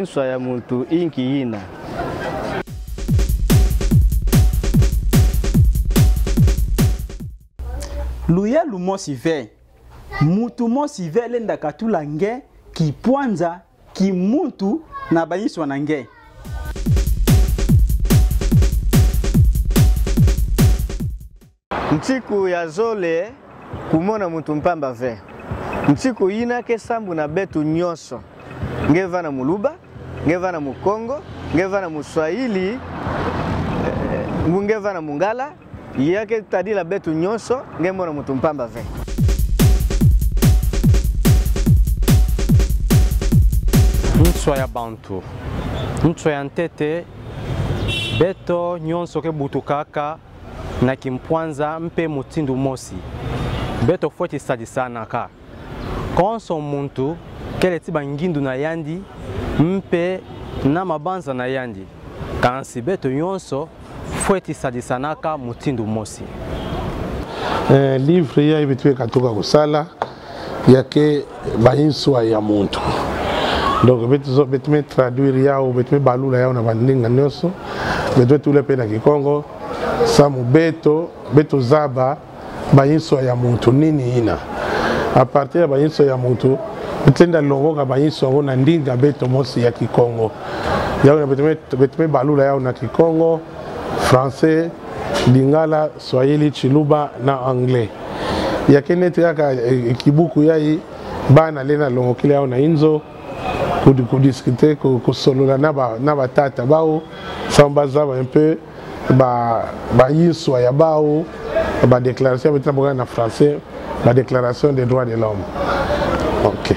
inswa ya muntu inki yina luyelu mosi ve mutu mosi ve alendaka tula nge kipuanza kimuntu na banyiswa na nge ntsiku ya zole kumona mutu mpamba ve ntsiku yina ke sambu na betu nyonso nge va na muluba ngeva na mukongo ngeva na muswahili eh, ngeva na mungala yake tadila betu nyonso ngemona mutu mpamba ve nswa ya bantu nswa ya ntete beto nyonso ke butu kaka na kimpwanza mpe mutindu mosi beto fuetisadisana ka konso muntu kele ti bangindu na ya ndi mpe na mabanza na ya ndi kasi beto nyonso fue ti sadisanaka mutindu mosi eh, livre ya ibi tue katoka kosala yake bahinswa ya muntu donc betu mi traduire yao betu mi balula yao na bandinga nyonso betu betule mpe na kikongo sa mobeto betu zaba bahinswa ya muntu nini ina apartir ya bayeso ya motu otenda longo ka bayeso yango na ndinga beto mosi ya kikongo yango na beto mpe balula yango na kikongo français lingala swahili chiluba na anglais yake neti kaka eh, eh, kibuku yai bana le na longokili yango na inzo kodiskute kosolola na batata bao sango baza bampe bayiswa ya bao ba Ma déclaration, en français, la déclaration des droits de l'homme. Ok.